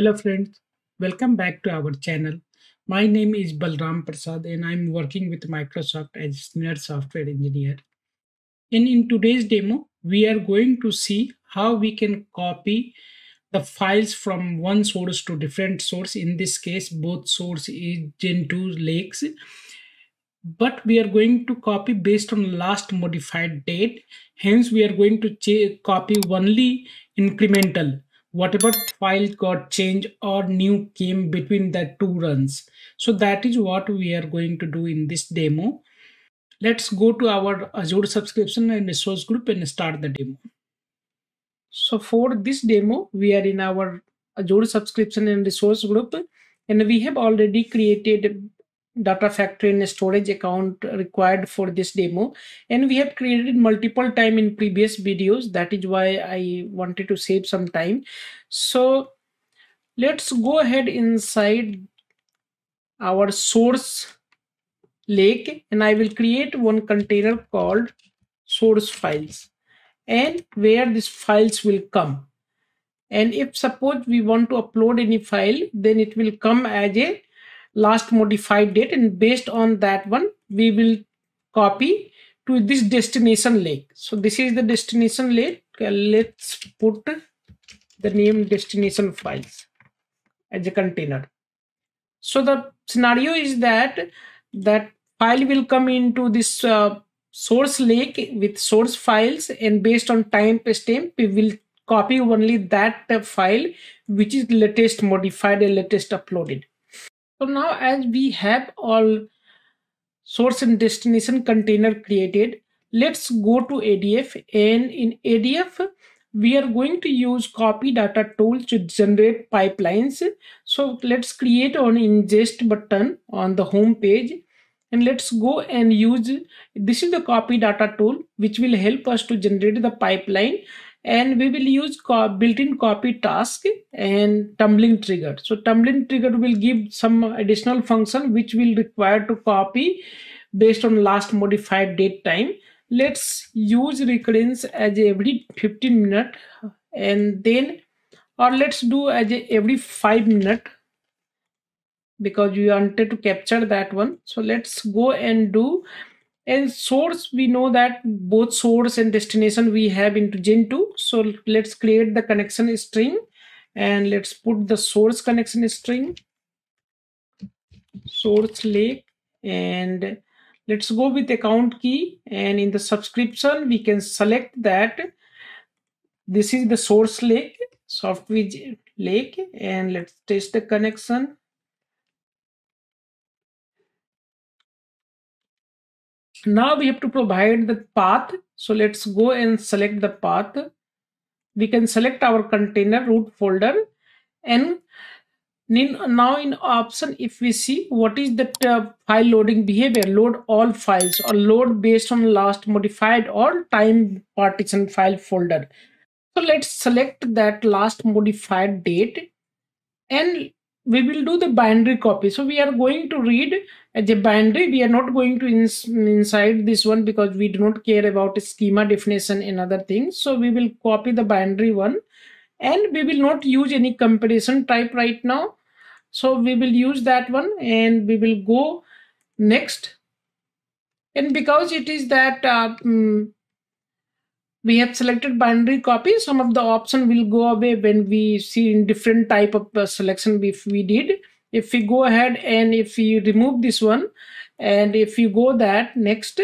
Hello friends, welcome back to our channel. My name is Balram Prasad and I'm working with Microsoft as senior software engineer. And in today's demo, we are going to see how we can copy the files from one source to different source. In this case, both source is Gen 2 lakes, but we are going to copy based on last modified date. Hence, we are going to copy only incremental whatever file got changed or new came between the two runs. So that is what we are going to do in this demo. Let's go to our Azure subscription and resource group and start the demo. So for this demo, we are in our Azure subscription and resource group and we have already created data factory and storage account required for this demo. And we have created multiple time in previous videos. That is why i wanted to save some time. So let's go ahead inside our source lake and i will create one container called source files and where these files will come. And if suppose we want to upload any file then it will come as a last modified date and based on that one we will copy to this destination lake. So this is the destination lake. Let's put the name destination files as a container. So the scenario is that that file will come into this uh, source lake with source files and based on time stamp we will copy only that file which is latest modified and latest uploaded so now as we have all source and destination container created, let's go to ADF and in ADF, we are going to use copy data tool to generate pipelines. So let's create an ingest button on the home page. And let's go and use this is the copy data tool which will help us to generate the pipeline and we will use built-in copy task and tumbling trigger. So tumbling trigger will give some additional function which will require to copy based on last modified date time. Let's use recurrence as every 15 minute and then or let's do as every 5 minute because we wanted to capture that one. So let's go and do and source we know that both source and destination we have into gen 2 so let's create the connection string and let's put the source connection string source lake and let's go with account key. And in the subscription we can select that this is the source lake software lake and let's test the connection now we have to provide the path. So let's go and select the path. We can select our container root folder. And now in option if we see what is the uh, file loading behavior load all files or load based on last modified or time partition file folder. So let's select that last modified date and we will do the binary copy. So we are going to read as a binary. We are not going to ins inside this one because we do not care about schema definition and other things. So we will copy the binary one and we will not use any comparison type right now. So we will use that one and we will go next. And because it is that uh, um, we have selected binary copy. Some of the option will go away when we see in different type of uh, selection if we did. If we go ahead and if you remove this one and if you go that next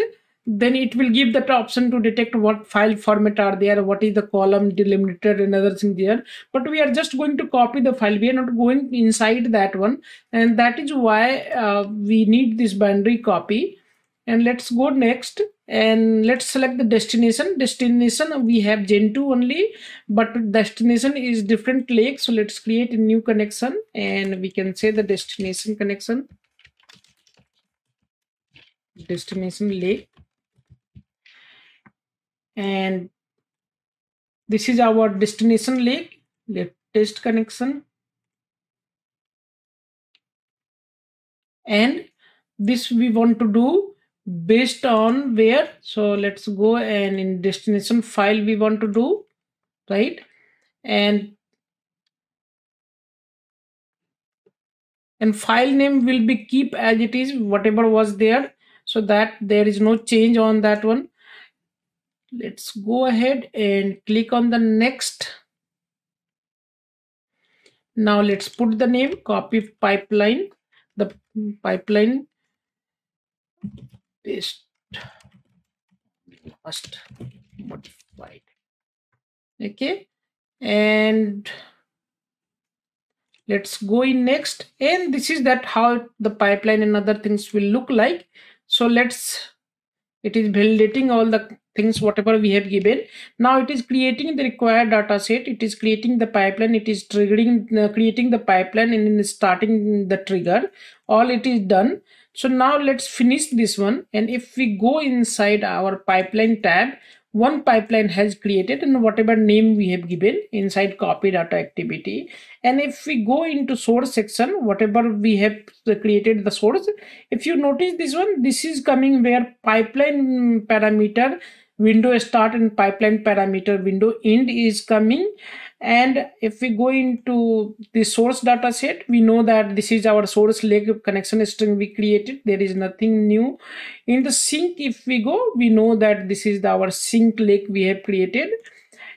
then it will give that option to detect what file format are there what is the column delimiter and other thing there. But we are just going to copy the file. We are not going inside that one. And that is why uh, we need this binary copy and let's go next. And let's select the destination. Destination we have gen 2 only but destination is different lake. So let's create a new connection and we can say the destination connection. Destination lake. And this is our destination lake. Let test connection. And this we want to do based on where. So let's go and in destination file we want to do right? And and file name will be keep as it is whatever was there. So that there is no change on that one. Let's go ahead and click on the next. Now let's put the name copy pipeline. The pipeline paste must modified. Okay and let's go in next. And this is that how the pipeline and other things will look like. So let's it is validating all the things whatever we have given. Now it is creating the required data set. It is creating the pipeline. It is triggering uh, creating the pipeline and starting the trigger. All it is done so now let's finish this one. And if we go inside our pipeline tab one pipeline has created and whatever name we have given inside copy data activity. And if we go into source section whatever we have created the source if you notice this one this is coming where pipeline parameter window start and pipeline parameter window end is coming and if we go into the source data set we know that this is our source leg connection string we created. There is nothing new. In the sink if we go we know that this is the, our sink leg we have created.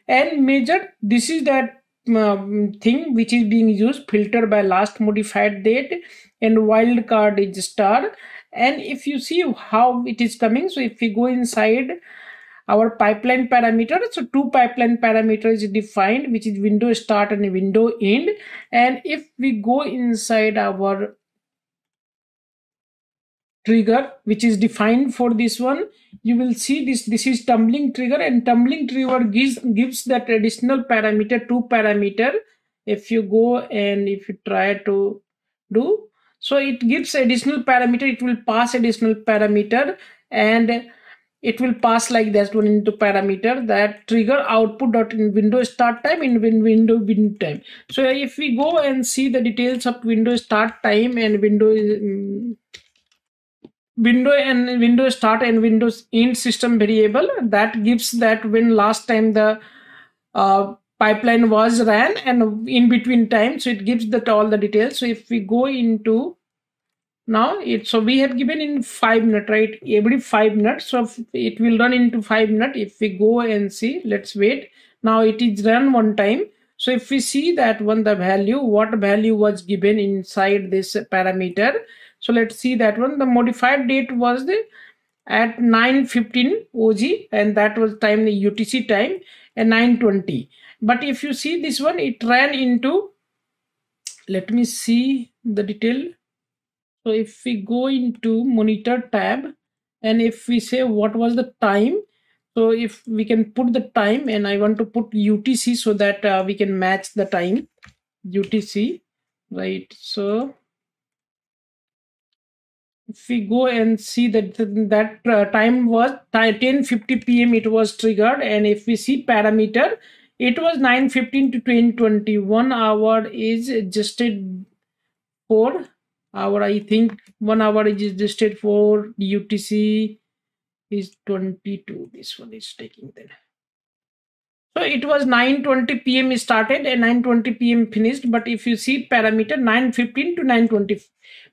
And measure this is that um, thing which is being used filter by last modified date and wildcard is star. And if you see how it is coming so if we go inside our pipeline parameter so two pipeline parameters is defined which is window start and window end. And if we go inside our trigger which is defined for this one you will see this this is tumbling trigger. And tumbling trigger gives gives that additional parameter two parameter. If you go and if you try to do so it gives additional parameter. It will pass additional parameter. And it will pass like this one into parameter that trigger output dot in window start time in win window win time. So if we go and see the details of window start time and window um, window and window start and windows end system variable that gives that when last time the uh, pipeline was ran and in between time so it gives that all the details. So if we go into now it so we have given in five minute right? Every five minutes so it will run into five minute. If we go and see let's wait. Now it is run one time. So if we see that one the value what value was given inside this parameter. So let's see that one. The modified date was the at 9:15 OG and that was time the UTC time and 9:20 but if you see this one it ran into let me see the detail so if we go into monitor tab and if we say what was the time, so if we can put the time and I want to put UTC so that uh, we can match the time UTC, right? So if we go and see that that uh, time was 10:50 p.m. it was triggered, and if we see parameter, it was 9:15 to 10:20. One hour is adjusted for hour i think one hour is registered for utc is 22 this one is taking then so it was 9:20 p.m. started and 9:20 p.m. finished. But if you see parameter 9:15 to 9:20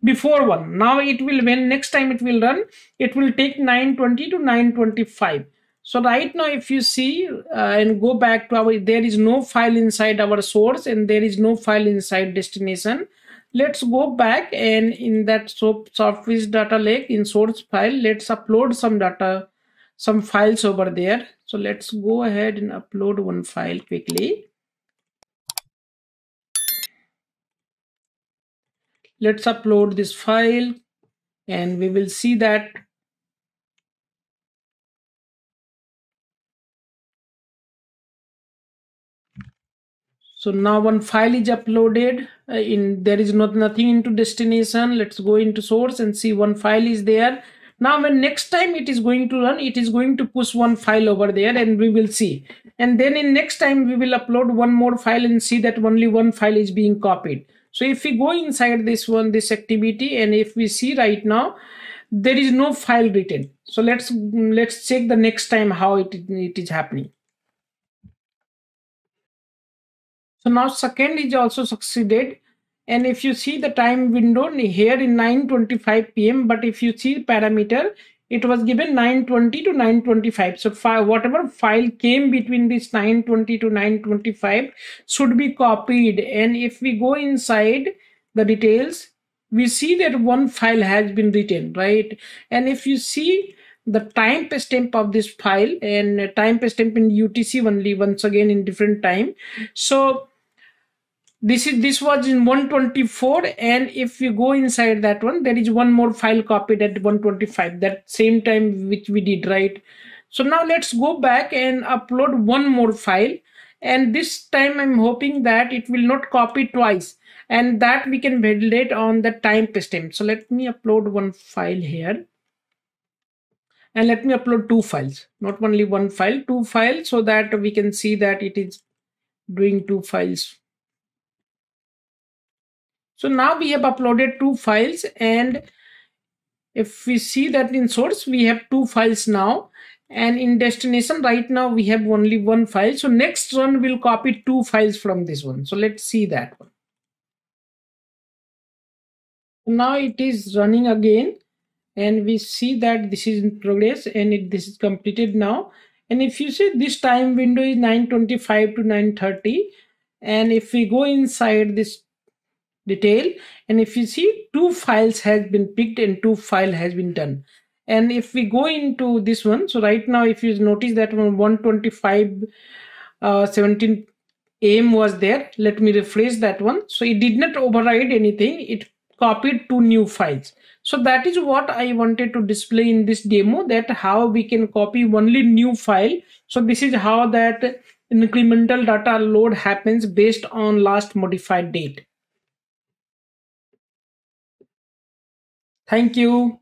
before one, now it will when next time it will run, it will take 9:20 to 9:25. So right now, if you see uh, and go back to our, there is no file inside our source and there is no file inside destination let's go back and in that softwiz data lake in source file let's upload some data some files over there. So let's go ahead and upload one file quickly. Let's upload this file and we will see that so now one file is uploaded uh, in there is not nothing into destination. Let's go into source and see one file is there. Now when next time it is going to run it is going to push one file over there and we will see. And then in next time we will upload one more file and see that only one file is being copied. So if we go inside this one this activity and if we see right now there is no file written. So let's let's check the next time how it, it is happening So now second is also succeeded. And if you see the time window here in 9:25 p.m. but if you see parameter it was given 920 to 925 so file, whatever file came between this 920 to 925 should be copied. And if we go inside the details we see that one file has been written right? And if you see the time stamp of this file and time stamp in utc only once again in different time. So this is this was in 124 and if you go inside that one there is one more file copied at 125 that same time which we did right? So now let's go back and upload one more file and this time i'm hoping that it will not copy twice and that we can validate on the time stamp so let me upload one file here and let me upload two files not only one file two files so that we can see that it is doing two files so now we have uploaded two files and if we see that in source, we have two files now and in destination right now we have only one file. So next run will copy two files from this one. So let's see that one. Now it is running again and we see that this is in progress and it, this is completed now. And if you see this time window is 925 to 930 and if we go inside this detail. And if you see two files has been picked and two file has been done. And if we go into this one so right now if you notice that 125 uh, 17 am was there. Let me refresh that one. So it did not override anything. It copied two new files. So that is what i wanted to display in this demo that how we can copy only new file. So this is how that incremental data load happens based on last modified date Thank you.